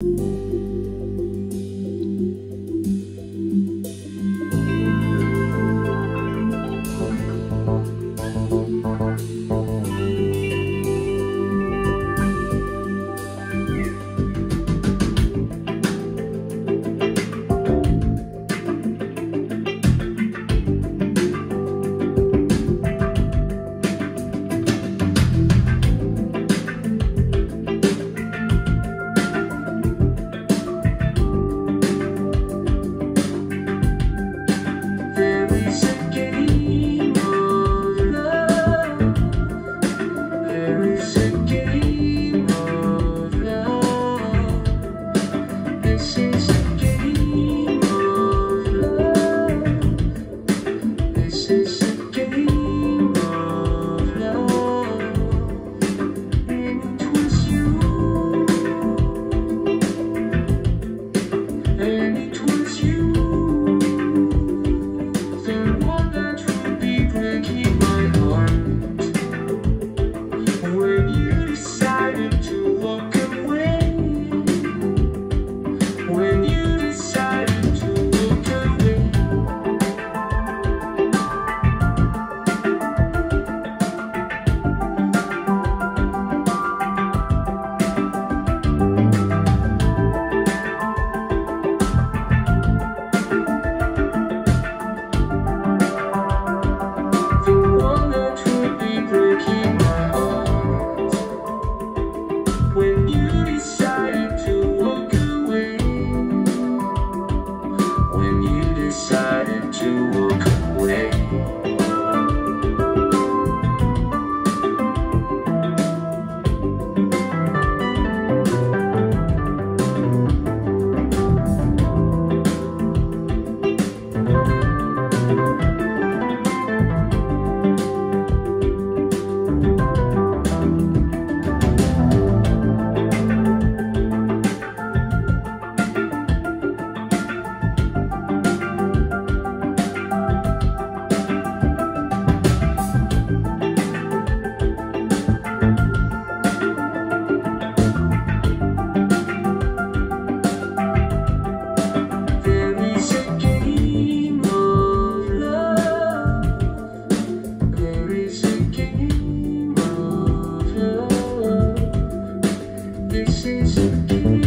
There There when you. Thank you.